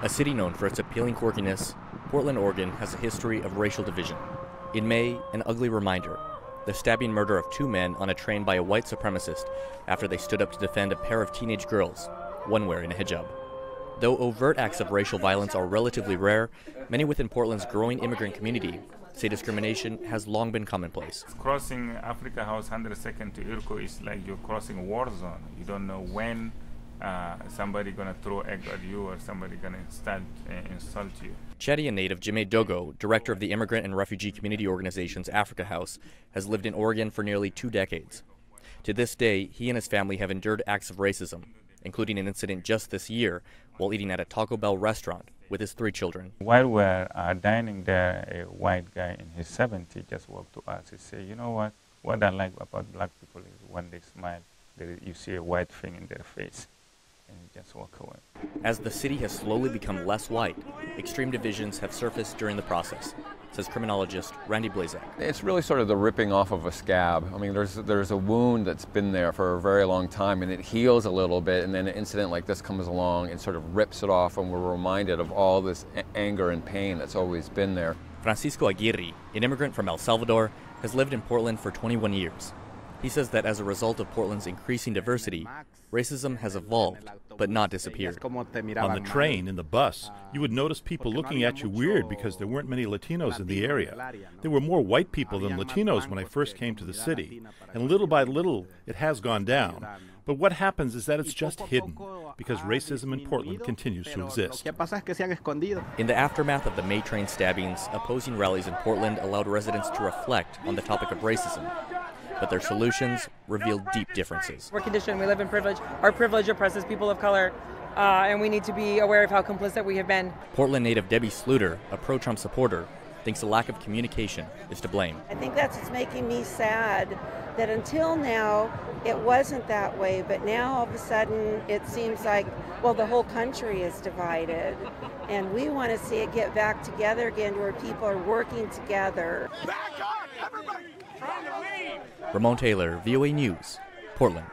A city known for its appealing quirkiness, Portland, Oregon has a history of racial division. In May, an ugly reminder the stabbing murder of two men on a train by a white supremacist after they stood up to defend a pair of teenage girls, one wearing a hijab. Though overt acts of racial violence are relatively rare, many within Portland's growing immigrant community say discrimination has long been commonplace. Crossing Africa House 102nd to Iroquois is like you're crossing a war zone. You don't know when uh, somebody gonna throw egg at you or somebody gonna insult, uh, insult you. Chadian native Djimet Dogo, director of the immigrant and refugee community organization's Africa House, has lived in Oregon for nearly two decades. To this day, he and his family have endured acts of racism, including an incident just this year while eating at a Taco Bell restaurant with his three children. While we're uh, dining there, a white guy in his 70s just walked to us. He said, You know what? What I like about black people is when they smile, they, you see a white thing in their face and just walk away. As the city has slowly become less white, extreme divisions have surfaced during the process, says criminologist Randy Blazak. It's really sort of the ripping off of a scab. I mean, there's there's a wound that's been there for a very long time, and it heals a little bit, and then an incident like this comes along and sort of rips it off, and we're reminded of all this anger and pain that's always been there. Francisco Aguirre, an immigrant from El Salvador, has lived in Portland for 21 years. He says that as a result of Portland's increasing diversity, racism has evolved, but not disappeared. On the train, in the bus, you would notice people looking at you weird because there weren't many Latinos in the area. There were more white people than Latinos when I first came to the city, and little by little it has gone down. But what happens is that it's just hidden because racism in Portland continues to exist. In the aftermath of the May train stabbings, opposing rallies in Portland allowed residents to reflect on the topic of racism but their solutions reveal deep differences. We're conditioned, we live in privilege. Our privilege oppresses people of color, uh, and we need to be aware of how complicit we have been. Portland native Debbie Sluter, a pro Trump supporter, thinks the lack of communication is to blame. I think that's what's making me sad that until now it wasn't that way, but now all of a sudden it seems like, well, the whole country is divided. And we want to see it get back together again to where people are working together. Ramon Taylor, VOA News, Portland.